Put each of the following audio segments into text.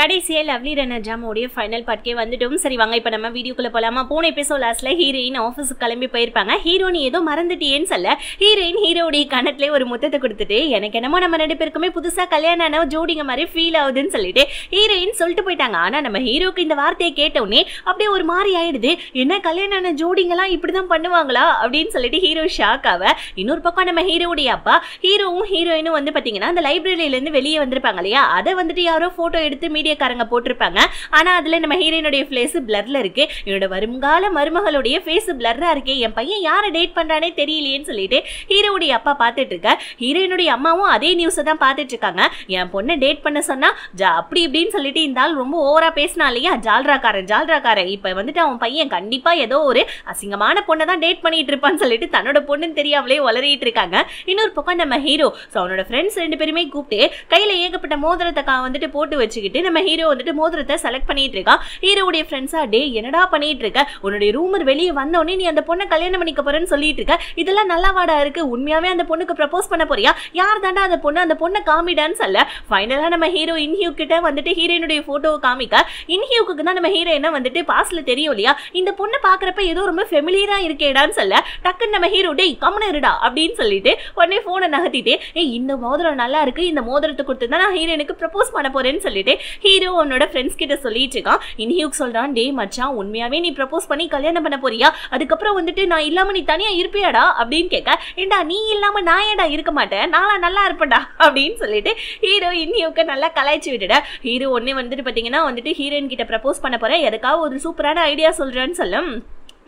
கடைசியாக lovely runner ஜாமோடைய final பார்ட்கே வந்துட்டோம். சரி வாங்க இப்போ நம்ம வீடியோக்குள்ளே போகலாமா போன எபிசோட் லாஸ்ட்டில் ஹீரோயின் ஆஃபீஸுக்கு கிளம்பி போயிருப்பாங்க. ஹீரோனி ஏதோ மறந்துட்டியேன்னு சொல்ல ஹீரோயின் ஹீரோடைய கணத்துல ஒரு முத்தத்தை கொடுத்துட்டு எனக்கு என்னமோ நம்ம ரெண்டு பேருக்குமே புதுசாக கல்யாணம் ஆன ஜோடிங்க மாதிரி ஃபீல் ஆகுதுன்னு சொல்லிட்டு ஹீரோயின் சொல்லிட்டு போயிட்டாங்க. ஆனால் நம்ம ஹீரோக்கு இந்த வார்த்தையை கேட்டவுடனே அப்படியே ஒரு மாதிரி ஆயிடுது. என்ன கல்யாணம் ஆன ஜோடிங்கெல்லாம் இப்படி தான் பண்ணுவாங்களா? அப்படின்னு சொல்லிட்டு ஹீரோ ஷாக் ஆக இன்னொரு பக்கம் நம்ம ஹீரோடைய அப்பா ஹீரோவும் ஹீரோயினும் வந்து பார்த்தீங்கன்னா அந்த லைப்ரரியிலேருந்து வெளியே வந்திருப்பாங்க இல்லையா? அதை வந்துட்டு யாரோ ஃபோட்டோ எடுத்து மீடியாக்காரங்க போட்டிருப்பாங்க. ஆனால் அதில் நம்ம ஹீரோயினுடைய ஃபேஸ் பிளர்ல இருக்கு. என்னோட வருங்கால மருமகளுடைய ஃபேஸ் பிளர்ரா இருக்கு. என் பையன் யாரை டேட் பண்றானே தெரியலையேன்னு சொல்லிட்டு ஹீரோவுடைய அப்பா பார்த்துட்டு இருக்க ஹீரோயினுடைய அம்மாவும் அதே நியூஸை தான் பார்த்துட்டு இருக்காங்க. என் பொண்ணை டேட் பண்ண சொன்னா ஜா அப்படி இப்படின்னு சொல்லிட்டு இந்த ஆள் ரொம்ப ஓவரா பேசினா இல்லையா? ஜால்ராக்காரன் ஜால்ராக்காரன். இப்போ வந்துட்டு அவன் பையன் கண்டிப்பா ஏதோ ஒரு அசிங்கமான பொண்ணை தான் டேட் பண்ணிட்டு இருப்பான்னு சொல்லிட்டு தன்னோட பொண்ணுன்னு தெரியாமலே வளரிட்டு இருக்காங்க. இன்னொரு பக்கம் நம்ம ஹீரோ ஸோ அவனோட ஃப்ரெண்ட்ஸ் ரெண்டு பேருமே கூப்பிட்டு கையில ஏகப்பட்ட மோதிரத்தை கா- வந்துட்டு போட்டு வச்சுக்கிட்டு நம்ம ஹீரோ வந்துட்டு மோதிரத்தை செலக்ட் பண்ணிட்டு இருக்கா? ஹீரோவுடைய ஃப்ரெண்ட்ஸா டே என்னடா பண்ணிட்டு இருக்க? உன்னுடைய ரூமர் வெளியே வந்தோடனே நீ அந்த பொண்ணை கல்யாணம் பண்ணிக்க போறேன்னு சொல்லிட்டு இருக்க. இதெல்லாம் நல்லா வாடா இருக்கு? உண்மையாவே அந்த பொண்ணுக்கு ப்ரப்போஸ் பண்ண போறியா? யார் தாண்டா அந்த பொண்ணு அந்த பொண்ணை காமிடான்னு சொல்ல? ஃபைனலா நம்ம ஹீரோ இன்ஹியூ கிட்ட வந்துட்டு ஹீரோயினுடைய போட்டோவை காமிக்க. இன்ஹியூக்கு தான் நம்ம ஹீரோயினை வந்துட்டு பாஸ்ல தெரியும் இல்லையா? இந்த பொண்ணை பாக்குறப்ப ஏதோ ரொம்ப ஃபெமிலியரா இருக்கேடான்னு சொல்ல டக்குன்னு நம்ம ஹீரோ டேய் கம்முன்னு இருடா அப்படின்னு சொல்லிட்டு உடனே போனை நகர்த்திட்டு ஏய் இந்த மோதிரம் நல்லா இருக்கு. இந்த மோதிரத்தை கொடுத்து தான் நான் ஹீரோயினுக்கு ப்ரப்போஸ் பண்ண போறேன்னு சொல்லிட்டு ஹீரோ உன்னோட ஃப்ரெண்ட்ஸ் கிட்ட சொல்லிட்டு இருக்கான். இன்ஹியூக் சொல்றான் டே மச்சான் உண்மையாவே நீ ப்ரப்போஸ் பண்ணி கல்யாணம் பண்ண போறியா? அதுக்கப்புறம் வந்துட்டு நான் இல்லாம நீ தனியா இருப்பியாடா? அப்படின்னு கேட்க ஏண்டா நீ இல்லாம நான் ஏடா இருக்க மாட்டேன்? நானா நல்லா இருப்பேன்டா? அப்படின்னு சொல்லிட்டு ஹீரோ இன்ஹியூக்க நல்லா கலாய்ச்சி விட்டுட ஹீரோ ஒன்னே வந்துட்டு பாத்தீங்கன்னா வந்துட்டு ஹீரோயின் கிட்ட ப்ரப்போஸ் பண்ண போறேன். எதுக்காக ஒரு சூப்பரான ஐடியா சொல்றேன்னு சொல்லும்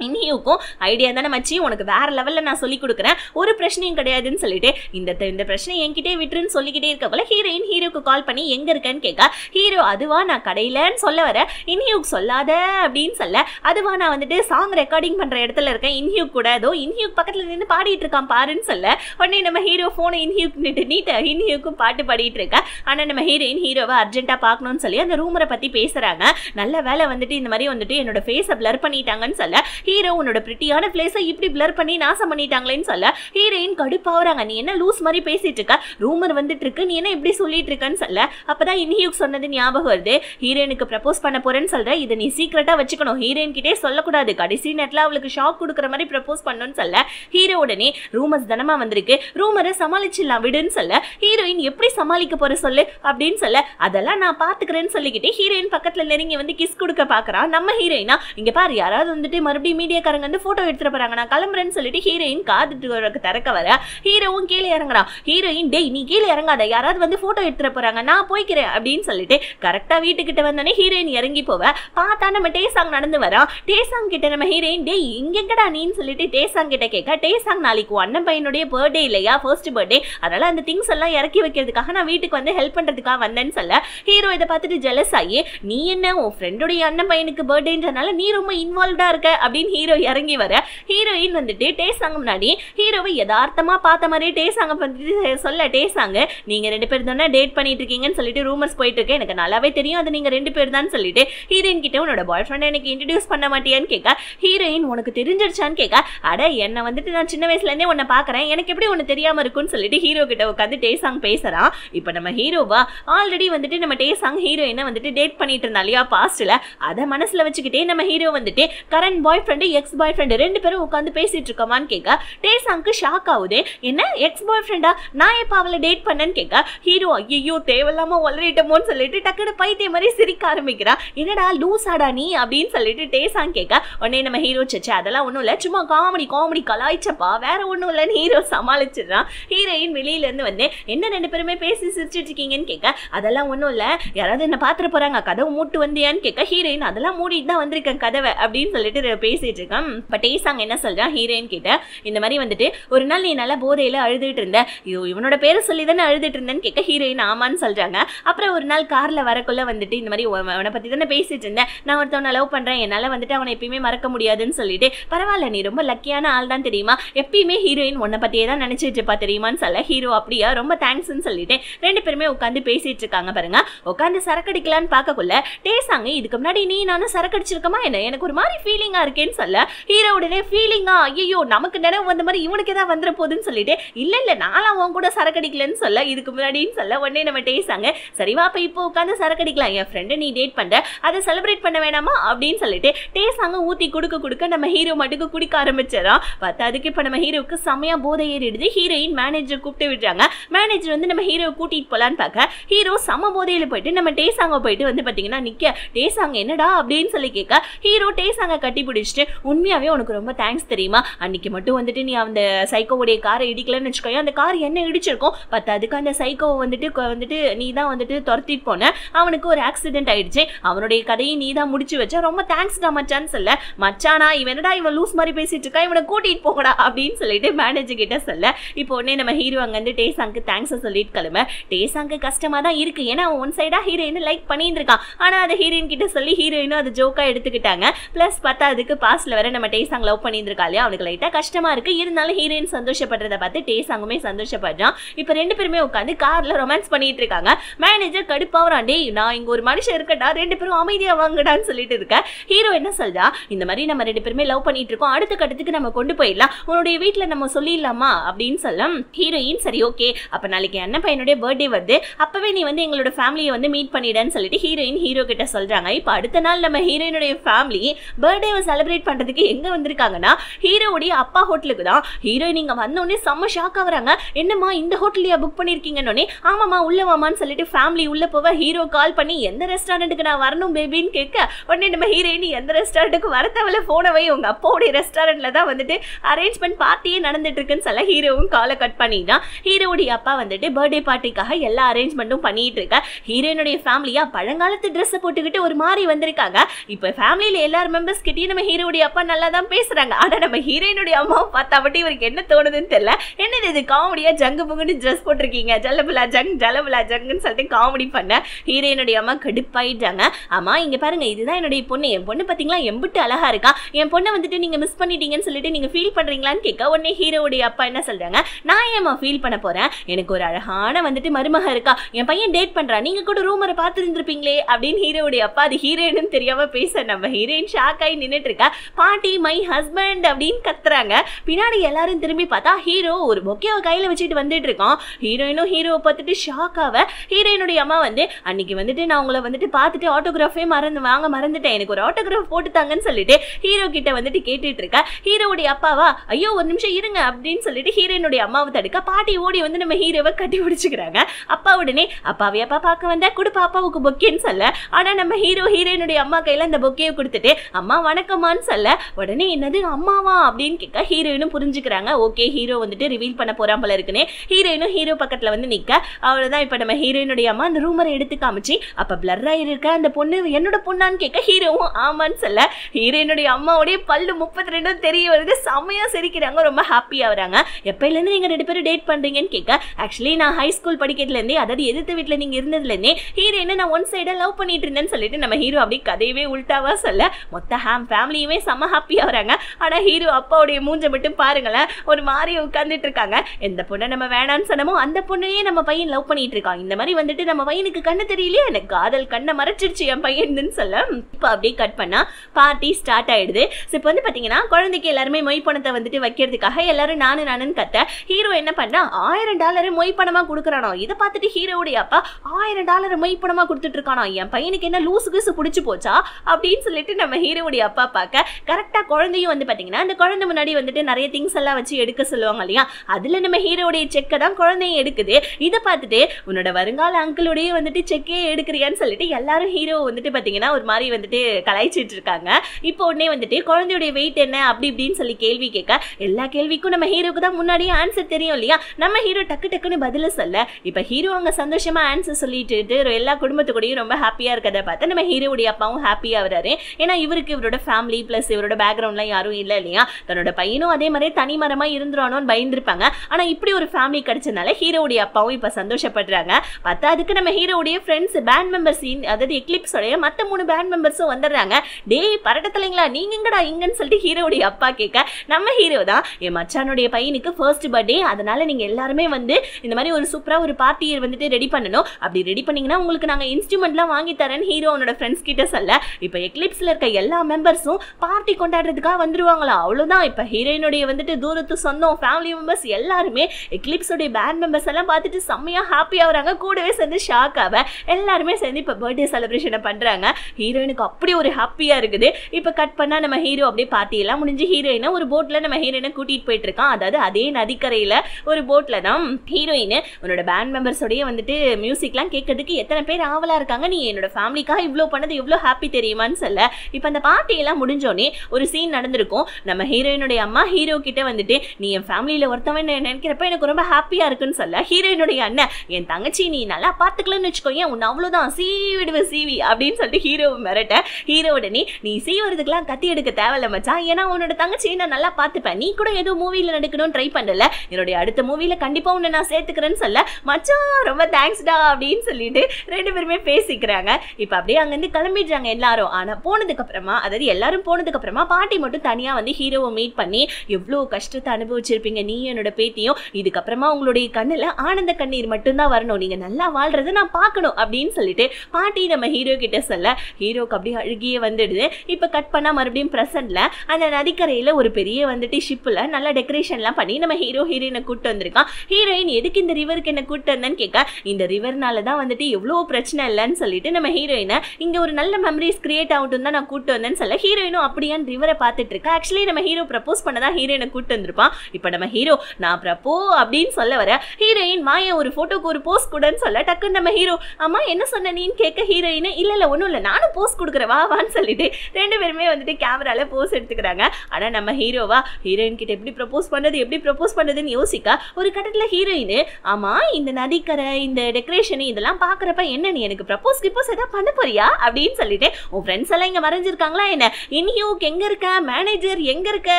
இனியுக்கும் ஐடியா தானே மச்சி? உனக்கு வேற லெவலில் நான் சொல்லி கொடுக்குறேன். ஒரு பிரச்சனையும் கிடையாதுன்னு சொல்லிட்டு இந்த இந்த பிரச்சனை என்கிட்டே விட்டுருன்னு சொல்லிக்கிட்டே இருக்க போல ஹீரோயின் ஹீரோக்கு கால் பண்ணி எங்கே இருக்கேன்னு கேட்க ஹீரோ அதுவா நான் கடையிலன்னு சொல்ல வர இன்ஹியூக் சொல்லாத அப்படின்னு சொல்ல அதுவா நான் வந்துட்டு சாங் ரெக்கார்டிங் பண்ணுற இடத்துல இருக்கேன் இன்ஹியூக் கூட ஏதோ இன்ஹியூக் பக்கத்தில் நின்று பாடிட்டு இருக்கான் பாருன்னு சொல்ல உடனே நம்ம ஹீரோ ஃபோனை இன்ஹியூக் நின்று நீட்ட இன்ஹியூக்கும் பாட்டு பாடிட்டு இருக்க. ஆனால் நம்ம ஹீரோயின் ஹீரோவை அர்ஜென்ட்டாக பார்க்கணும்னு சொல்லி அந்த ரூமரை பற்றி பேசுகிறாங்க நல்ல வேலை வந்துட்டு இந்த மாதிரி வந்துட்டு என்னோட ஃபேஸை பிளர் பண்ணிட்டாங்கன்னு சொல்ல ஹீரோ உன்னோட பிரிட்டியான பிளேஸை இப்படி பிளர் பண்ணி நாசம் பண்ணிட்டாங்களேன்னு சொல்ல ஹீரோயின் கடுப்பாகிறாங்க நீ என்ன லூஸ் மாதிரி பேசிட்டு இருக்க? ரூமர் வந்துட்டு இருக்கு. நீ என்ன இப்படி சொல்லிட்டு இருக்கன்னு சொல்ல. அப்பதான் இன்ஹியூக் சொன்னது ஞாபகம் வருது. ஹீரோயினுக்கு ப்ரப்போஸ் பண்ண போறேன்னு சொல்ற. இதை நீ சீக்கிரட்டா வச்சுக்கணும். ஹீரோயின் கிட்டே சொல்லக்கூடாது. கடைசி நேரத்தில் அவளுக்கு ஷாக் கொடுக்குற மாதிரி ப்ரப்போஸ் பண்ணணும்னு சொல்ல. ஹீரோ உடனே ரூமர்ஸ் தனமா வந்திருக்கு. ரூமரை சமாளிச்சிடலாம் விடுன்னு சொல்ல. ஹீரோயின் எப்படி சமாளிக்க போற சொல்லு அப்படின்னு சொல்ல. அதெல்லாம் நான் பாத்துக்கிறேன்னு சொல்லிக்கிட்டு ஹீரோயின் பக்கத்துல நெருங்கி வந்து கிஸ் கொடுக்க பாக்குறான். நம்ம ஹீரோயினா இங்க பாரு யாராவது வந்துட்டு மறுபடியும் மீடியாக்காரங்க வந்து ஃபோட்டோ எடுத்துட்டு போறாங்க. நான் கிளம்புறேன்னு சொல்லிட்டு ஹீரோயின் காதுக்கு திறக்க வர ஹீரோவும் கீழே இறங்குறான் ஹீரோயின் டேய் நீ கீழே இறங்காத. யாராவது வந்து ஃபோட்டோ எடுத்துட்டு போறாங்க. நான் போய்க்கிறேன். அப்படின்னு சொல்லிட்டு கரெக்டாக வீட்டுக்கிட்ட வந்தோடனே ஹீரோயின் இறங்கி போவ. பார்த்தா நம்ம டேசாங் நடந்து வரான் டேசாங் கிட்ட நம்ம ஹீரோயின் டேய் எங்கெங்கடா நீன்னு சொல்லிட்டு டேசாங் கிட்ட கேட்க டேசாங் நாளைக்கு அண்ணன் பையனுடைய பர்த்டே இல்லையா? ஃபர்ஸ்ட் பர்த்டே அதனால அந்த திங்ஸ் எல்லாம் இறக்கி வைக்கிறதுக்காக நான் வீட்டுக்கு வந்து ஹெல்ப் பண்ணுறதுக்காக வந்தேன்னு சொல்ல. ஹீரோ இதை பார்த்துட்டு ஜெலஸ் ஆகி நீ என்ன உன் ஃப்ரெண்டுடைய அண்ணன் பையனுக்கு பர்த்டேன்றனால நீ ரொம்ப இன்வால்வ்டாக இருக்க. அப்படின்னு ஹீரோ இறங்கி வர ஹீரோயின் வந்துட்டு டேசாங்க முன்னாடி ஹீரோவை யதார்த்தமாக பார்த்த மாதிரி டேசாங்க வந்துட்டு சொல்ல டேசாங்க நீங்கள் ரெண்டு பேர் தானே டேட் பண்ணிட்டு இருக்கீங்கன்னு சொல்லிட்டு ரூமர்ஸ் போயிட்டு இருக்கு. எனக்கு நல்லாவே தெரியும் அது நீங்கள் ரெண்டு பேர் தான் சொல்லிட்டு. ஹீரோயின் கிட்ட உன்னோட பாய் ஃப்ரெண்ட் எனக்கு இன்ட்ரடியூஸ் பண்ண மாட்டியான்னு கேட்க ஹீரோயின் உனக்கு தெரிஞ்சிருச்சான்னு கேட்க அட என்னை வந்துட்டு நான் சின்ன வயசுலேருந்தே உன்னை பார்க்குறேன். எனக்கு எப்படி ஒன்று தெரியாமல் இருக்கும்னு சொல்லிட்டு ஹீரோ கிட்ட உட்காந்து டேசாங் பேசுகிறான் இப்போ நம்ம ஹீரோவா ஆல்ரெடி வந்துட்டு நம்ம டேசாங் ஹீரோயினை வந்துட்டு டேட் பண்ணிட்டு இருந்தாலையா பாஸ்ட்டில் அதை மனசில் வச்சுக்கிட்டே நம்ம ஹீரோ வந்துட்டு current boyfriend ex boyfriend ரெண்டு பேரும் உட்காந்து பேசிட்டு இருக்கோமான்னு கேட்க டேசாங்க்கு ஷாக் ஆகுது. என்ன? எக்ஸ் பாய் ஃப்ரெண்டா நான் எப்ப அவளை டேட் பண்ணேன்னு கேட்க ஹீரோ ஐயோ தேவையில்லாம உளறிட்டமோன்னு சொல்லிட்டு டக்குனு பைத்திய மாதிரி சிரிக்க ஆரம்பிக்கிறா. என்னடா லூசாடா நீ? அப்படின்னு சொல்லிட்டு டேசாங் கேட்க உடனே நம்ம ஹீரோ சச்சா அதெல்லாம் ஒன்றும் இல்லை. சும்மா காமெடி காமெடி கலாய்ச்சப்பா. வேற ஒன்றும் இல்லைன்னு ஹீரோ சமாளிச்சிடுறான். ஹீரோயின் வெளியிலேருந்து வந்து என்ன ரெண்டு பேருமே பேசி சிரிச்சிட்டு இருக்கீங்கன்னு கேட்க அதெல்லாம் ஒன்றும் இல்லை. யாராவது என்ன பார்த்துட்டு போகிறாங்க கதவு மூட்டு வந்தியான்னு கேட்க ஹீரோயின் அதெல்லாம் மூடிட்டு தான் வந்திருக்கேன் கதவை. அப்படின்னு சொல்லிட்டு பேசி பேசிட்டு இருக்கான் இப்போ டேசாங் என்ன சொல்றான் ஹீரோயின் கிட்ட இந்த மாதிரி வந்துட்டு ஒரு நாள் நீ நல்லா போதையில அழுதுட்டு இருந்த ஐயோ இவனோட பேரை சொல்லி தானே அழுதுட்டு இருந்தேன்னு கேட்க ஹீரோயின் ஆமான்னு சொல்றாங்க. அப்புறம் ஒரு நாள் கார்ல வரக்குள்ள வந்துட்டு இந்த மாதிரி அவனை பத்தி தானே பேசிட்டு இருந்தேன் நான் ஒருத்தவனை லவ் பண்றேன் என்னால வந்துட்டு அவனை எப்பயுமே மறக்க முடியாதுன்னு சொல்லிட்டு பரவாயில்ல நீ ரொம்ப லக்கியான ஆள் தான் தெரியுமா? எப்பயுமே ஹீரோயின் உன்னை பத்தியே தான் நினைச்சிட்டு இருப்பா தெரியுமான்னு சொல்ல ஹீரோ அப்படியா? ரொம்ப தேங்க்ஸ்னு சொல்லிட்டு ரெண்டு பேருமே உட்காந்து பேசிட்டு இருக்காங்க பாருங்க. உட்காந்து சரக்கு அடிக்கலான்னு பார்க்கக்குள்ள டேசாங்க இதுக்கு முன்னாடி நீ நானும் சரக்கு அடிச்சிருக்கமா என்ன? எனக்கு ஒரு மாதிரி ஃபீலிங்கா இருக்கேன்னு அப்படின்னு சொல்ல ஹீரோ உடனே ஃபீலிங்கா ஐயோ நமக்கு நினைவு வந்த மாதிரி இவனுக்கு ஏதாவது வந்துட போகுதுன்னு சொல்லிட்டு இல்ல இல்ல நானும் அவன் கூட சரக்கடிக்கலன்னு சொல்ல இதுக்கு முன்னாடின்னு சொல்ல உடனே நம்ம டேசாங்க சரிவா அப்ப இப்போ உட்காந்து சரக்கடிக்கலாம். என் ஃப்ரெண்டு நீ டேட் பண்ற. அதை செலிப்ரேட் பண்ண வேணாமா? அப்படின்னு சொல்லிட்டு டேசாங்க ஊத்தி குடுக்க குடுக்க நம்ம ஹீரோ மட்டுக்கு குடிக்க ஆரம்பிச்சிடறான் பார்த்தா அதுக்கு இப்போ நம்ம ஹீரோவுக்கு செமையா போதை ஏறிடுது. ஹீரோயின் மேனேஜர் கூப்பிட்டு விடுறாங்க. மேனேஜர் வந்து நம்ம ஹீரோ கூட்டிட்டு போலான்னு பார்க்க ஹீரோ சம போதையில போயிட்டு நம்ம டேசாங்க போயிட்டு வந்து பாத்தீங்கன்னா நிக்க டேசாங்க என்னடா? அப்படின்னு சொல்லி கேட்க ஹீரோ டேசாங்க கட்டி பிடிச்சிட்டு உண்மையாவே உனக்கு ரொம்ப தேங்க்ஸ் தெரியுமா? அன்னைக்கு மட்டும் வந்துட்டு நீ அந்த சைக்கோவுடைய காரை இடிக்கலன்னு வச்சுக்கோயோ அந்த கார் என்ன இடிச்சிருக்கோம்? பத்து அதுக்கு அந்த சைக்கோவை வந்துட்டு வந்துட்டு நீ தான் வந்துட்டு துரத்திட்டு போன. அவனுக்கு ஒரு ஆக்சிடென்ட் ஆயிடுச்சு. அவனுடைய கதையை நீ தான் முடிச்சு வச்ச. ரொம்ப தேங்க்ஸ் டா மச்சான்னு சொல்ல. மச்சானா இவனடா இவன் லூஸ் மாதிரி பேசிட்டு இருக்கா? இவனை கூட்டிட்டு போகடா அப்படின்னு சொல்லிட்டு மேனேஜர் கிட்ட சொல்ல. இப்போ உடனே நம்ம ஹீரோ அங்க வந்து டேசாங்க்கு தேங்க்ஸ் சொல்லிட்டு கிளம்ப. டேசாங்க்கு கஷ்டமா தான் இருக்கு. ஏன்னா அவன் ஒன் சைடா ஹீரோயினை லைக் பண்ணிட்டு இருக்கான் ஆனா அதை ஹீரோயின் கிட்ட சொல்லி ஹீரோயினும் அது ஜோக்கா எடுத்துக்கிட்டாங்க. பிளஸ் அதுக்கு பாஸ்ட்ல வேற நம்ம டேசாங் லவ் பண்ணிட்டு இல்லையா? அவனுக்கு லைட்டா கஷ்டமா இருக்கு. இருந்தாலும் ஹீரோயின் சந்தோஷப்படுறத பார்த்து டேசாங்குமே சந்தோஷப்படுறான். இப்போ ரெண்டு பேருமே உட்காந்து கார்ல ரொமான்ஸ் பண்ணிட்டு இருக்காங்க. மேனேஜர் கடுப்பாவறான் டேய் நான் இங்க ஒரு மனுஷன் இருக்கட்டா? ரெண்டு பேரும் அமைதியா வாங்கடான்னு சொல்லிட்டு இருக்க. ஹீரோ என்ன சொல்றா? இந்த மாதிரி நம்ம ரெண்டு பேருமே லவ் பண்ணிட்டு இருக்கோம். அடுத்த கட்டத்துக்கு நம்ம கொண்டு போயிடலாம். உன்னுடைய வீட்டில் நம்ம சொல்லிடலாமா? அப்படின்னு சொல்ல ஹீரோயின் சரி ஓகே அப்ப நாளைக்கு அண்ணன் பையனுடைய பர்த்டே வருது. அப்பவே நீ வந்து எங்களோட ஃபேமிலியை வந்து மீட் பண்ணிடன்னு சொல்லிட்டு ஹீரோயின் ஹீரோ கிட்ட சொல்றாங்க. இப்போ அடுத்த நாள் நம்ம ஹீரோயினுடைய ஃபேமிலி பர்த்டேவை செலிப்ரேட் பண்றதுக்கு எங்க வந்திருக்காங்கன்னா ஹீரோவுடைய அப்பா ஹோட்டலுக்கு தான். ஹீரோயின் இங்க வந்தோடனே செம்ம ஷாக் ஆகுறாங்க என்னம்மா இந்த ஹோட்டலையா புக் பண்ணியிருக்கீங்கன்னொடனே ஆமாம்மா உள்ள வாமான்னு சொல்லிட்டு ஃபேமிலி உள்ள போவ ஹீரோ கால் பண்ணி எந்த ரெஸ்டாரண்ட்டுக்கு நான் வரணும் பேபின்னு கேட்க உடனே நம்ம ஹீரோயின் எந்த ரெஸ்டாரண்ட்டுக்கு வர தேவையில்ல வை உங்க அப்பாவுடைய ரெஸ்டாரண்ட்ல தான் வந்துட்டு அரேஞ்ச்மெண்ட் பார்ட்டியே நடந்துட்டு இருக்குன்னு சொல்ல ஹீரோவும் காலை கட் பண்ணினா ஹீரோவுடைய அப்பா வந்துட்டு பர்த்டே பார்ட்டிக்காக எல்லா அரேஞ்ச்மெண்ட்டும் பண்ணிட்டு இருக்க. ஹீரோயினுடைய ஃபேமிலியா பழங்காலத்து ட்ரெஸ்ஸை போட்டுக்கிட்டு ஒரு மாதிரி வந்திருக்காங்க. இப்போ ஃபேமிலியில எல்லா மெம்பர்ஸ் கிட்டேயும் நம்ம ஹீரோயினுடைய அப்பா நல்லா தான் பேசுறாங்க. ஆனா நம்ம ஹீரோயினுடைய அம்மாவை பார்த்தா மட்டும் இவருக்கு என்ன தோணுதுன்னு தெரியல. என்னது இது காமெடியா ஜங்கு புங்குன்னு ட்ரெஸ் போட்டிருக்கீங்க. ஜல்லபுலா ஜங் ஜலபுலா ஜங்குன்னு சொல்லிட்டு காமெடி பண்ண ஹீரோயினுடைய அம்மா கடுப்பாயிட்டாங்க. ஆமா இங்க பாருங்க இதுதான் என்னுடைய பொண்ணு. என் பொண்ணு பாத்தீங்களா? எம்பிட்டு அழகா இருக்கா. என் பொண்ணை வந்துட்டு நீங்க மிஸ் பண்ணிட்டீங்கன்னு சொல்லிட்டு நீங்க ஃபீல் பண்றீங்களான்னு கேட்க உடனே ஹீரோவுடைய அப்பா என்ன சொல்றாங்க? நான் ஏமா ஃபீல் பண்ண போறேன்? எனக்கு ஒரு அழகான வந்துட்டு மருமக இருக்கா. என் பையன் டேட் பண்றா நீங்க கூட ரூமரை பார்த்துருந்துருப்பீங்களே அப்படின்னு ஹீரோவுடைய அப்பா அது ஹீரோயினும் தெரியாம பேச நம்ம ஹீரோயின் ஷாக் ஆகி நின்றுட்டு இருக்கா. பாட்டி மை ஹஸ்பண்ட் அப்படின்னு கத்துறாங்க. பின்னாடி எல்லாரும் திரும்பி பார்த்தா ஹீரோ ஒரு பொக்கேவை கையில் வச்சுட்டு வந்துட்டு இருக்கோம் ஹீரோயினும் ஹீரோவை பார்த்துட்டு ஷாக் ஆவ. ஹீரோயினுடைய அம்மா வந்து அன்னைக்கு வந்துட்டு நான் உங்களை வந்துட்டு பார்த்துட்டு ஆட்டோகிராஃபே மறந்து வாங்க மறந்துட்டேன். எனக்கு ஒரு ஆட்டோகிராஃப் போட்டு தாங்கன்னு சொல்லிட்டு ஹீரோ கிட்ட வந்துட்டு கேட்டுட்டு இருக்க. ஹீரோவுடைய அப்பாவா ஐயோ ஒரு நிமிஷம் இருங்க அப்படின்னு சொல்லிட்டு ஹீரோயினுடைய அம்மாவை தடுக்க. பாட்டி ஓடி வந்து நம்ம ஹீரோவை கட்டி பிடிச்சிக்கிறாங்க. அப்பா உடனே அப்பாவை அப்பா பார்க்க வந்தா? கொடு பாப்பாவுக்கு பொக்கேன்னு சொல்ல. ஆனா நம்ம ஹீரோ ஹீரோயினுடைய அம்மா கையில அந்த பொக்கேயை கொடுத்துட்டு அம்மா வணக்கம்மான்னு சொல்ல உடனே என்னது அம்மாவா அப்படின்னு கேட்க ஹீரோயினும் புரிஞ்சுக்கிறாங்க. ஓகே ஹீரோ வந்துட்டு ரிவீல் பண்ண போறான் போல இருக்குன்னு. ஹீரோயினும் ஹீரோ பக்கத்துல வந்து நிக்க. அவ்வளவுதான் இப்ப நம்ம ஹீரோயினுடைய அம்மா அந்த ரூமரை எடுத்து காமிச்சு அப்போ பிளர் இருக்க அந்த பொண்ணு? என்னோட பொண்ணான்னு கேட்க ஹீரோவும் ஆமான்னு சொல்ல ஹீரோயினுடைய அம்மாவுடைய பல்லு முப்பத்தி ரெண்டும் தெரிய வருது செம்மையாக சிரிக்கிறாங்க ரொம்ப ஹாப்பியாக வராங்க எப்போலேருந்து நீங்கள் ரெண்டு பேரும் டேட் பண்ணுறீங்கன்னு கேட்க ஆக்சுவலி நான் ஹை ஸ்கூல் படிக்கிறதுல இருந்தே அதாவது எதிர்த்து வீட்டில் நீங்க இருந்ததுலேருந்தே ஹீரோயினை நான் ஒன் சைடாக லவ் பண்ணிட்டு இருந்தேன்னு சொல்லிட்டு நம்ம ஹீரோ அப்படி கதையவே உல்டாவா சொல்ல மொத்த ஹேம் ஃபேமிலியும் செம்ம ஹாப்பியாக வராங்க ஆனால் ஹீரோ அப்பாவுடைய மூஞ்சை மட்டும் பாருங்களேன். ஒரு மாதிரி உட்காந்துட்டு இருக்காங்க. எந்த பொண்ணை நம்ம வேணான்னு சொன்னமோ அந்த பொண்ணையே நம்ம பையன் லவ் பண்ணிட்டு இருக்கான். இந்த மாதிரி வந்துட்டு நம்ம பையனுக்கு கண்ணு தெரியலையே? எனக்கு காதல் கண்ணை மறைச்சிருச்சு என் பையன்னு சொல்ல. இப்போ அப்படியே கட் பண்ணா பார்ட்டி ஸ்டார்ட் ஆயிடுது. ஸோ இப்போ வந்து பார்த்தீங்கன்னா குழந்தைக்கு எல்லாருமே மொய் பணத்தை வந்துட்டு வைக்கிறதுக்காக எல்லாரும் நானு நானுன்னு கத்த ஹீரோ என்ன பண்ணா ஆயிரம் டாலர் மொய் பணமாக கொடுக்குறானோ? இதை பார்த்துட்டு ஹீரோவுடைய அப்பா ஆயிரம் டாலர் மொய் பணமாக கொடுத்துட்டு இருக்கானோ? என் பையனுக்கு என்ன லூசு கூசு பிடிச்சி போச்சா? அப்படின்னு சொல்லிட்டு நம்ம ஹீரோவுடைய அப்பா பார்க்க கரெக்டாக குழந்தையும் வந்து பார்த்தீங்கன்னா அந்த குழந்தை முன்னாடி வந்துட்டு நிறைய திங்ஸ் எல்லாம் வச்சு எடுக்க சொல்லுவாங்க இல்லையா? அதில் நம்ம ஹீரோவுடைய செக்கை தான் குழந்தையும் எடுக்குது. இதை பார்த்துட்டு உன்னோட வருங்கால அங்கிளுடைய வந்துட்டு செக்கே எடுக்கிறியான்னு சொல்லிட்டு எல்லாரும் ஹீரோ வந்துட்டு பார்த்தீங்கன்னா ஒரு மாதிரி வந்துட்டு கலாய்ச்சிட்டு இருக்காங்க. இப்போ உடனே வந்துட்டு குழந்தையுடைய வெயிட் என்ன? அப்படி இப்படின்னு சொல்லி கேள்வி கேட்க எல்லா கேள்விக்கும் நம்ம ஹீரோக்கு தான் முன்னாடியே ஆன்சர் தெரியும் இல்லையா? நம்ம ஹீரோ டக்கு டக்குன்னு பதில சொல்ல இப்போ ஹீரோ அங்கே சந்தோஷமா ஆன்சர் சொல்லிட்டு எல்லா குடும்பத்து கூடயும் ரொம்ப ஹாப்பியாக இருக்கிறத பார்த்து நம்ம ஹீரோடைய அப்பாவும் ஹாப்பியாக வராரு ஏன்னா இவருக்கு இவரோட ஃபேமிலி ப்ளஸ் இவரோட பேக்ரவுண்ட்லாம் யாரும் இல்லை இல்லையா? தன்னோட பையனும் அதே மாதிரி தனிமரமாக இருந்துருவானோன்னு பயந்துருப்பாங்க. ஆனால் இப்படி ஒரு ஃபேமிலி கிடைச்சதுனால ஹீரோவுடைய அப்பாவும் இப்போ சந்தோஷப்படுறாங்க. பத்தாதுக்கு நம்ம ஹீரோவுடைய ஃப்ரெண்ட்ஸ் பேண்ட் மெம்பர்ஸ் அதாவது எக்லிப்ஸோடைய மற்ற மூணு பேண்ட் மெம்பர்ஸும் வந்துடுறாங்க. டேய் பரட்டத்தலைங்களா நீங்கள் எங்கடா இங்கன்னு சொல்லிட்டு ஹீரோடைய அப்பா கேட்க நம்ம ஹீரோ தான். என் மச்சானுடைய பையனுக்கு ஃபர்ஸ்ட் பர்த்டே அதனால நீங்கள் எல்லாருமே வந்து இந்த மாதிரி ஒரு சூப்பராக ஒரு பார்ட்டியை வந்துட்டு ரெடி பண்ணணும். அப்படி ரெடி பண்ணீங்கன்னா உங்களுக்கு நாங்கள் இன்ஸ்ட்ருமெண்ட்லாம் வாங்கி தரேன் ஹீரோ அவனோட ஃப்ரெண்ட்ஸ் கிட்ட சொல்ல. இப்போ எக்லிப்ஸில் இருக்க எல்லா மெம்பர்ஸும் பார்ட்டி கொண்டாடுறதுக்காக வந்துடுவாங்களா அவ்வளோதான் இப்போ ஹீரோயினுடைய வந்துட்டு தூரத்து சொந்தம் ஃபேமிலி மெம்பர்ஸ் எல்லாருமே எக்லிப்ஸோடைய பேண்ட் மெம்பர்ஸ் எல்லாம் பார்த்துட்டு செம்மையாக ஹாப்பி ஆகுறாங்க. கூடவே சேர்ந்து ஷாக் ஆக எல்லாருமே சேர்ந்து இப்போ பர்த்டே செலிப்ரேஷனை பண்ணுறாங்க ஹீரோயினுக்கு அப்படி ஒரு ஹாப்பியாக இருக்குது. இப்போ கட் பண்ணால் நம்ம ஹீரோ அப்படியே பார்ட்டியெல்லாம் முடிஞ்சு ஹீரோயினை ஒரு போட்டில் நம்ம ஹீரோயினை கூட்டிகிட்டு போயிட்டு இருக்கான். அதாவது அதே நதிக்கரையில் ஒரு போட்டில் தான் ஹீரோயின் உன்னோட பேண்ட் மெம்பர்ஸோடய வந்துட்டு மியூசிக்லாம் கேட்கறதுக்கு எத்தனை பேர் ஆவலாக இருக்காங்க. நீ என்னோட ஃபேமிலிக்காக இவ்வளோ பண்ணது எவ்வளோ ஹாப்பி தெரியுமான்னு சொல்ல. இப்போ அந்த பார்ட்டியெல்லாம் முடிஞ்ச முடிஞ்சோடனே ஒரு சீன் நடந்திருக்கும். நம்ம ஹீரோயினுடைய அம்மா ஹீரோ கிட்ட வந்துட்டு நீ என் ஃபேமிலியில் ஒருத்தவன் நினைக்கிறப்ப எனக்கு ரொம்ப ஹாப்பியாக இருக்குன்னு சொல்ல. ஹீரோயினுடைய அண்ணன் என் தங்கச்சி நீ நல்லா பார்த்துக்கலன்னு வச்சுக்கோங்க உன்னை அவ்வளோதான் சீவி விடுவ சீவி அப்படின்னு சொல்லிட்டு ஹீரோ மிரட்ட ஹீரோ உடனே நீ சீவறதுக்கெல்லாம் கத்தி எடுக்க தேவையில்ல மச்சான். ஏன்னா உன்னோட தங்கச்சியை நான் நல்லா பார்த்துப்பேன். நீ கூட ஏதோ மூவியில் நடிக்கணும்னு ட்ரை பண்ணல. என்னுடைய அடுத்த மூவியில் கண்டிப்பாக உன்னை நான் சேர்த்துக்கிறேன்னு சொல்ல. மச்சான் ரொம்ப தேங்க்ஸ்டா அப்படின்னு சொல்லிட்டு ரெண்டு பேருமே பேசிக்கிறாங்க. இப்போ அப்படியே அங்கேருந்து கிளம்பிடுறாங்க எல்லாரும். ஆனால் போனதுக்கு அப்புறமா அதாவது எல்லாரும் போன அப்புறமா பாட்டி மட்டும் தனியா வந்து ஹீரோவை மீட் பண்ணி எவ்வளோ கஷ்டத்தை அனுபவிச்சிருப்பீங்க நீ என்னோட பேத்தியும். இதுக்கப்புறமா உங்களுடைய கண்ணில் ஆனந்த கண்ணீர் மட்டும்தான் வரணும். நீங்க நல்லா வாழ்றதை நான் பார்க்கணும் அப்படின்னு சொல்லிட்டு பாட்டி நம்ம ஹீரோ கிட்ட சொல்ல ஹீரோக்கு அப்படியே அழுகியே வந்துடுது. இப்போ கட் பண்ணா மறுபடியும் ப்ரெசன்ட்ல அந்த நதிக்கரையில ஒரு பெரிய வந்துட்டு ஷிப்பில் நல்லா டெக்கரேஷன்லாம் பண்ணி நம்ம ஹீரோ ஹீரோயினை கூட்டு வந்திருக்கான். ஹீரோயின் எதுக்கு இந்த ரிவருக்கு என்ன கூட்டு வந்தேன்னு கேட்க இந்த ரிவர்னால தான் வந்துட்டு எவ்வளோ பிரச்சனை இல்லைன்னு சொல்லிட்டு நம்ம ஹீரோயினை இங்கே ஒரு நல்ல மெமரிஸ் கிரியேட் ஆகட்டும் தான் நான் கூப்பிட்டு வந்தேன்னு சொல்ல ஹீரோயினும் அப்படியான்னு ரிவரை பார்த்துட்டு இருக்கா. ஆக்சுவலி நம்ம ஹீரோ ப்ரப்போஸ் பண்ணதான் ஹீரோயினை கூட்டு வந்திருப்பான். இப்போ நம்ம ஹீரோ நான் ப்ரப்போ அப்படின்னு சொல்ல வர ஹீரோயின் மாயா ஒரு ஃபோட்டோக்கு ஒரு போஸ் கூடன்னு சொல்ல டக்குன்னு நம்ம ஹீரோ அம்மா என்ன சொன்ன நீன்னு கேட்க ஹீரோயின் இல்லை இல்லை ஒன்றும் இல்லை நானும் போஸ் கொடுக்குறேன் வா வான்னு சொல்லிட்டு ரெண்டு பேருமே வந்துட்டு கேமரால போஸ் எடுத்துக்கிறாங்க. ஆனால் நம்ம ஹீரோவா ஹீரோயின் கிட்ட எப்படி ப்ரப்போஸ் பண்ணது எப்படி ப்ரப்போஸ் பண்ணதுன்னு யோசிக்க ஒரு கட்டத்தில் ஹீரோயின் ஆமாம் இந்த நதிக்கரை இந்த டெக்கரேஷன் இதெல்லாம் பார்க்குறப்ப என்ன நீ எனக்கு ப்ரப்போஸ் கிப்போஸ் எதாவது பண்ண போறியா? அப்படின்னு சொல்லிட்டு உன் ஃப்ரெண்ட்ஸ் எல்லாம் இங்கே மறைஞ்சிருக்காங்களா என்ன? இனி இன்ஹியூக் எங்க இருக்க? மேனேஜர் எங்க இருக்க?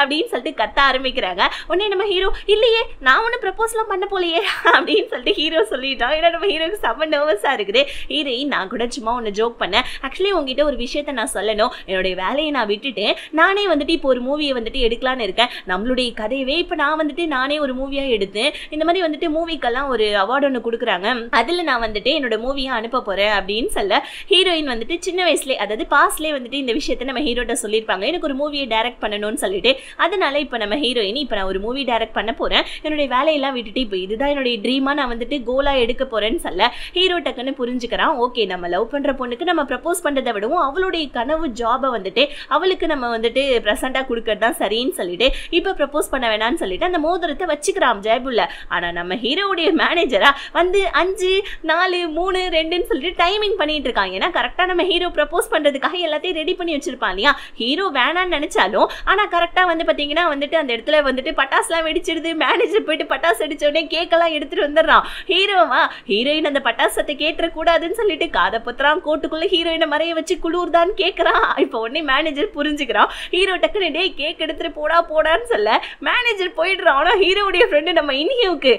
அப்படின்னு சொல்லிட்டு கத்த ஆரம்பிக்கிறாங்க. உடனே நம்ம ஹீரோ இல்லையே நான் ஒன்றும் ப்ரப்போஸ்லாம் பண்ண போலையே அப்படின்னு சொல்லிட்டு ஹீரோ சொல்லிட்டான். ஏன்னா நம்ம ஹீரோக்கு செம்ம நர்வஸாக இருக்குது. ஹீரோயின் நான் கூட சும்மா ஒன்று ஜோக் பண்ணேன். ஆக்சுவலி உங்ககிட்ட ஒரு விஷயத்த நான் சொல்லணும். என்னுடைய வேலையை நான் விட்டுட்டு நானே வந்துட்டு இப்போ ஒரு மூவியை வந்துட்டு எடுக்கலான்னு இருக்கேன். நம்மளுடைய கதையவே இப்போ நான் வந்துட்டு நானே ஒரு மூவியாக எடுத்து இந்த மாதிரி வந்துட்டு மூவிக்கெல்லாம் ஒரு அவார்டு ஒன்று கொடுக்குறாங்க. அதில் நான் வந்துட்டு என்னோட மூவியை அனுப்ப போகிறேன் அப்படின்னு சொல்ல ஹீரோயின் வந்துட்டு சின்ன வயசுலேயே அதாவது பாஸ்ட்லேயே வந்துட்டு இந்த விஷயத்த நம்ம ஹீரோட்ட சொல்லியிருப்பாங்க. எனக்கு ஒரு மூவியை டைரக்ட் பண்ணணும்னு சொல்லிட்டு. அதனால இப்போ நம்ம ஹீரோயின் இப்போ நான் ஒரு மூவி டைரக்ட் பண்ண போகிறேன் என்னுடைய வேலையெல்லாம் விட்டுட்டு இப்போ இதுதான் என்னுடைய ட்ரீமாக நான் வந்துட்டு கோலாக எடுக்க போகிறேன்னு சொல்ல ஹீரோ டக்குன்னு புரிஞ்சுக்கிறான். ஓகே நம்ம லவ் பண்ணுற பொண்ணுக்கு நம்ம ப்ரப்போஸ் பண்ணுறதை விடவும் அவளுடைய கனவு ஜாபை வந்துட்டு அவளுக்கு நம்ம வந்துட்டு ப்ரெசண்ட்டாக கொடுக்கறது தான் சரின்னு சொல்லிட்டு இப்போ ப்ரப்போஸ் பண்ண வேணாம்னு சொல்லிட்டு அந்த மோதிரத்தை வச்சுக்கிறான் ஜெயபுல்ல. ஆனால் நம்ம ஹீரோவுடைய மேனேஜராக வந்து அஞ்சு நாலு மூணு ரெண்டுன்னு சொல்லிட்டு டைமிங் பண்ணிட்டு இருக்காங்க ஏன்னா கரெக்டாக நம்ம ஹீரோ ப்ரப்போஸ் பண்ணுறதுக்காக எல்லாத்தையும் ரெடி பண்ணி வச்சிருப்பான் இல்லையா? ஹீரோ வேணான்னு நினைச்சாலும் ஆனால் கரெக்டாக வந்து பார்த்தீங்கன்னா வந்துட்டு அந்த இடத்துல வந்துட்டு பட்டாசுலாம் வெடிச்சிடுது மேனேஜர் போயிட்டு பட்டாசு அடிச்ச உடனே கேக்கெல்லாம் எடுத்துட்டு வந்துடுறான். ஹீரோவா ஹீரோயின் அந்த பட்டாசத்தை கேட்டுறக்கூடாதுன்னு சொல்லிட்டு காதை பத்துறான் கோட்டுக்குள்ளே ஹீரோயினை மறைய வச்சு குளிர்தான்னு கேட்குறான் இப்போ உடனே மேனேஜர் புரிஞ்சுக்கிறான். ஹீரோ டக்குனு டேய் கேக் எடுத்துட்டு போடா போடான்னு சொல்ல. மேனேஜர் போயிடுறான். ஆனால் ஹீரோவுடைய ஃப்ரெண்டு நம்ம இனியூக்கு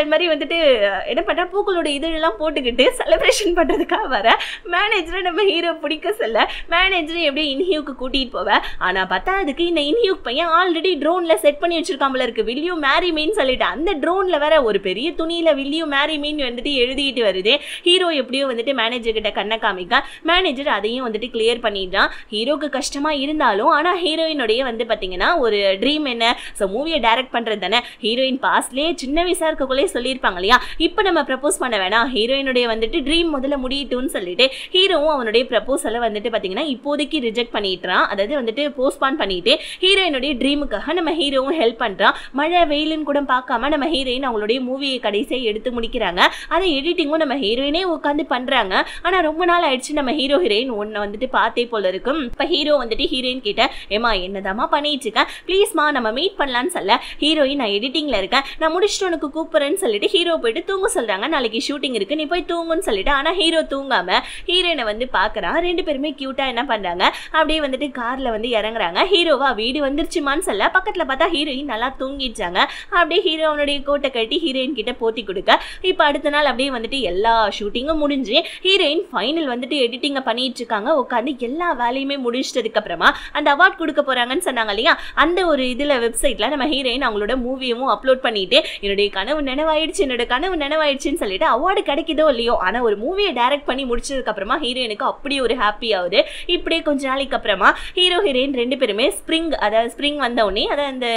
இது மாதிரி வந்துட்டு என்ன பண்ணுறா பூக்களோட இதெல்லாம் போட்டுக்கிட்டு செலிப்ரேஷன் பண்ணுறதுக்காக வர மேனேஜரை நம்ம ஹீரோ பிடிக்க சொல்ல. மேனேஜரை எப்படியும் இன்ஹியூக்கு கூட்டிகிட்டு போவேன் ஆனால் அதுக்கு இந்த இன்ஹியூக் பையன் ஆல்ரெடி ட்ரோனில் செட் பண்ணி வச்சிருக்கான் இருக்கு. வில்யூ மேரி மீன் சொல்லிட்டு அந்த ட்ரோனில் வேற ஒரு பெரிய துணியில் வில்யூ மேரி மீன் வந்துட்டு எழுதிட்டு வருது. ஹீரோ எப்படியோ வந்துட்டு மேனேஜர் கிட்ட கண்ணை காமிக்க மேனேஜர் அதையும் வந்துட்டு கிளியர் பண்ணிடுறான். ஹீரோக்கு கஷ்டமா இருந்தாலும் ஆனால் ஹீரோயினுடைய வந்து பார்த்தீங்கன்னா ஒரு ட்ரீம் என்ன? ஸோ மூவியை டைரக்ட் பண்ணுறது தானே. ஹீரோயின் பாஸ்ட்லேயே சின்ன வயசாக இருக்கக்குள்ளே சொல்லியிருப்பாங்க இல்லையா? இப்போ நம்ம ப்ரப்போஸ் பண்ண வேணாம். ஹீரோயினுடைய வந்துட்டு ட்ரீம் முதல்ல முடியட்டும்னு சொல்லிட்டு ஹீரோவும் அவனுடைய ப்ரப்போசலை வந்துட்டு பார்த்தீங்கன்னா இப்போதைக்கு ரிஜெக்ட் பண்ணிடுறான். அதாவது வந்துட்டு போஸ்ட்பான் பண்ணிட்டு ஹீரோயினுடைய ட்ரீமுக்காக நம்ம ஹீரோவும் ஹெல்ப் பண்ணுறான் மழை வெயிலுன்னு கூட பார்க்காம நம்ம ஹீரோயின் அவங்களுடைய மூவியை கடைசியாக எடுத்து முடிக்கிறாங்க. அதை எடிட்டிங்கும் நம்ம ஹீரோயினே உட்காந்து பண்ணுறாங்க ஆனால் ரொம்ப நாள் ஆயிடுச்சு நம்ம ஹீரோ ஹீரோயின் ஒன்று வந்துட்டு பார்த்தே போல இருக்கும். இப்போ ஹீரோ வந்துட்டு ஹீரோயின் கிட்ட ஏமா என்னதாம்மா பண்ணிட்டு இருக்கேன் ப்ளீஸ்மா நம்ம மீட் பண்ணலான்னு சொல்ல. ஹீரோயின் நான் எடிட்டிங்கில் இருக்கேன். நான் முடிச்சுட்டு உனக்கு கூப்பிட்றேன்னு சொல்லிட்டு ஹீரோ போயிட்டு தூங்க சொல்கிறாங்க நாளைக்கு ஷூட்டிங் இருக்குது நீ போய் தூங்குன்னு சொல்லிட்டு ஆனால் ஹீரோ தூங்காமல் ஹீரோயினை வந்து பார்க்குறான் ரெண்டு பேருமே க்யூட்டாக என்ன பண்ணுறாங்க அப்படியே வந்துட்டு காரில் வந்து இறங்குறாங்க. ஹீரோவா வீடு வந்துருச்சுமான்னு சொல்ல பக்கத்தில் பார்த்தா ஹீரோயின் நல்லா தூங்கிடுச்சாங்க. அப்படியே ஹீரோவனுடைய கோட்டை கட்டி ஹீரோயின் கிட்ட போத்தி கொடுக்க. இப்போ அடுத்த நாள் அப்படியே வந்துட்டு எல்லா ஷூட்டிங்கும் முடிஞ்சு ஹீரோயின் ஃபைனல் வந்துட்டு எடிட்டிங்கை பண்ணிட்டு இருக்காங்க. உட்காந்து எல்லா வேலையுமே முடிச்சிட்டதுக்கு அப்புறமா அந்த அவார்ட் கொடுக்க போகிறாங்கன்னு சொன்னாங்க இல்லையா? அந்த ஒரு இதில் வெப்சைட்டில் நம்ம ஹீரோயின் அவங்களோட மூவியும் அப்லோட் பண்ணிட்டு என்னுடைய கனவு நினைவாயிடுச்சு என்னோட கனவு நினைவாயிடுச்சுன்னு சொல்லிட்டு அவார்டு கிடைக்குதோ இல்லையோ ஆனால் ஒரு மூவியை டைரக்ட் பண்ணி முடிச்சதுக்கு அப்புறமா ஹீரோயினுக்கு அப்படி ஒரு ஹாப்பி ஆகுது. இப்படியே கொஞ்ச நாளைக்கு அப்புறமா ஹீரோ ஹீரோயின் ரெண்டு பேருமே ஸ்ப்ரிங் அதாவது ஸ்ப்ரிங் வந்த உடனே அதாவது அந்த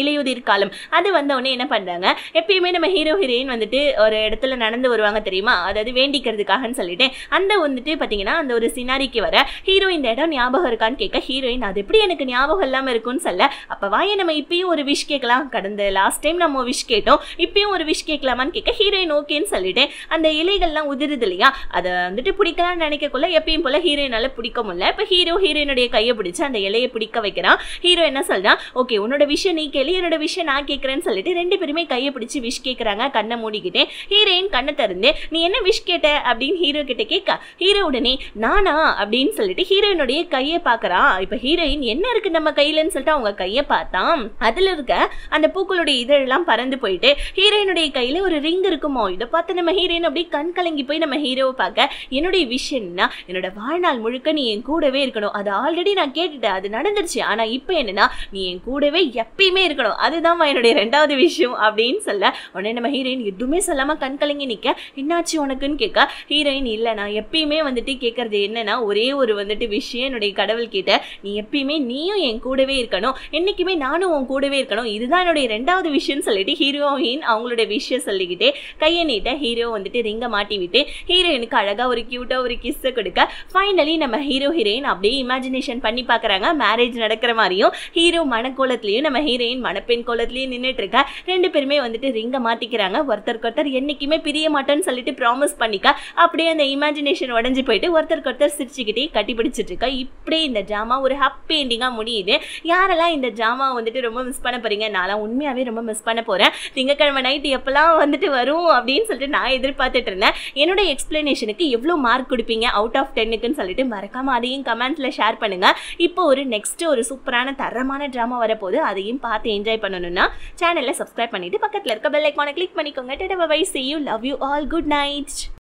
இலையுதிர் காலம் அது வந்த உடனே என்ன பண்ணுறாங்க எப்பயுமே நம்ம ஹீரோ ஹீரோயின் வந்துட்டு ஒரு இடத்துல நடந்து வருவாங்க தெரியுமா? அதாவது வேண்டிக்கிறதுக்காகன்னு சொல்லிட்டு. அந்த வந்துட்டு பார்த்தீங்கன்னா அந்த ஒரு சினாரிக்கு வர ஹீரோ இந்த இடம் ஞாபகம் இருக்கான்னு கேட்க ஹீரோயின் அது எப்படி எனக்கு ஞாபகம் இல்லாமல் இருக்கும்னு சொல்ல? அப்போ வாயே நம்ம இப்பயும் ஒரு விஷ் கேட்கலாம். கடந்த லாஸ்ட் டைம் நம்ம விஷ் கேட்டோம். இப்பயும் ஒரு விஷ் கேட்கலாமான்னு கேட்க ஹீரோயின் ஓகேன்னு சொல்லிட்டு அந்த இலைகள்லாம் உதிருது இல்லையா? அதை வந்துட்டு பிடிக்கலாம்னு நினைக்கக்குள்ள எப்பயும் போல் ஹீரோயினால் பிடிக்க முடியல. இப்போ ஹீரோ ஹீரோயினுடைய கையை பிடிச்சு அந்த இலையை பிடிக்க வைக்கிறான். ஹீரோ என்ன சொல்றான்? ஓகே உன்னோட விஷயம் நீ கேளு என்னோட விஷயம் நான் கேட்கறேன்னு சொல்லிட்டு ரெண்டு பேருமே கையை பிடிச்சு விஷ் கேட்கறாங்க கண்ணை மூடிக்கிட்டே. ஹீரோயின் கண்ணை திறந்து நீ என்ன விஷ் கேட்ட? அப்படின்னு ஹீரோ கிட்ட கேட்க. ஹீரோ உடனே நானா? அப்படின்னு சொல்லிட்டு ஹீரோயினுடைய கையை பார்க்கறான் இப்போ ஹீரோயின் என்ன இருக்கு நம்ம கையிலன்னு சொல்லிட்டு அவங்க கையை பார்த்தான். அதுல இருக்க அந்த பூக்களுடைய இதழெல்லாம் பறந்து போயிட்டு ஹீரோயினுடைய கையில ஒரு ரிங் இருக்குமோ? இதை பார்த்து நம்ம ஹீரோயின் அப்படியே கண் கலங்கி போய் நம்ம ஹீரோவை பார்க்க என்னுடைய விஷயம் என்ன என்னோட வாழ்நாள் முழுக்க நீ என் கூடவே இருக்கணும். அது ஆல்ரெடி நான் கேட்டுட்டேன் அது நடந்துருச்சு. ஆனால் இப்போ என்னன்னா நீ என் கூடவே எப்பயுமே இருக்கணும். அதுதான் என்னுடைய ரெண்டாவது விஷயம் அப்படின்னு சொல்ல உடனே நம்ம ஹீரோயின் எதுவுமே சொல்லாமல் கண் கலங்கி நிற்க என்னாச்சு உனக்குன்னு கேட்க ஹீரோயின் இல்லை நான் எப்பயுமே வந்துட்டு கேட்கறது என்னன்னா ஒரே ஒரு வந்துட்டு விஷயம் என்னுடைய கடவுள் கிட்ட. நீ எப்பயுமே நீயும் என் கூடவே இருக்கணும். என்றைக்குமே நானும் உன் கூடவே இருக்கணும். இதுதான் என்னுடைய ரெண்டாவது விஷயம்னு சொல்லிட்டு ஹீரோயின் அவங்களோட விஷயம் சொல்லிக்கிட்டே கையை நீட்ட ஹீரோ வந்துட்டு ரிங்கை மாட்டி விட்டு ஹீரோயினுக்கு அழகாக ஒரு க்யூட்டாக ஒரு கிஸ்ஸை கொடுக்க ஃபைனலி நம்ம ஹீரோ ஹீரோயின் அப்படியே இமேஜினேஷன் பண்ணி பார்க்கறாங்க மேரேஜ் நடக்கிற மாதிரியும் ஹீரோ மனக்கோலத்துலேயும் நம்ம ஹீரோயின் மணப்பெண் கோலத்துலேயும் நின்றுட்டு இருக்கா. ரெண்டு பேருமே வந்துட்டு ரிங்கை மாட்டிக்கிறாங்க ஒருத்தருக்கு ஒருத்தர் என்னைக்குமே பிரிய மாட்டேன்னு சொல்லிட்டு ப்ராமிஸ் பண்ணிக்க. அப்படியே அந்த இமேஜினேஷன் உடஞ்சி போயிட்டு ஒருத்தருக்கு ஒருத்தர் சிரிச்சுக்கிட்டே கட்டி பிடிச்சிட்டு இருக்கா. இப்படியே இந்த ஜாமா ஒரு ஹாப்பி எண்டிங்காக முடியுது. யாரெல்லாம் இந்த ஜாமா வந்துட்டு ரொம்ப மிஸ் பண்ண போறீங்க? நான்லாம் உண்மையாகவே ரொம்ப மிஸ் பண்ண போகிறேன் திங்கக்கிழமை நைட்டு எப்போல்லாம் வந்துட்டு வரும் அப்படின்னு சொல்லிட்டு நான் எதிர்பார்த்துட்டு இருந்தேன். என்னோட எக்ஸ்பிளனேஷனுக்கு எவ்வளோ மார்க் கொடுப்பீங்க? அவுட் ஆஃப் டென்னுக்குன்னு சொல்லிட்டு மறக்காம அதையும் கமெண்ட்ஸில் ஷேர் பண்ணுங்கள் இப்போ ஒரு நெக்ஸ்ட் ஒரு சூப்பரான தரமான ட்ராமா வரப்போகுது. அதையும் பார்த்து என்ஜாய் பண்ணணும்னா சேனலை சப்ஸ்கிரைப் பண்ணிட்டு பக்கத்தில் இருக்க பெல் ஐக்கானை கிளிக் பண்ணிக்கோங்க. டெட bye see you love you all good night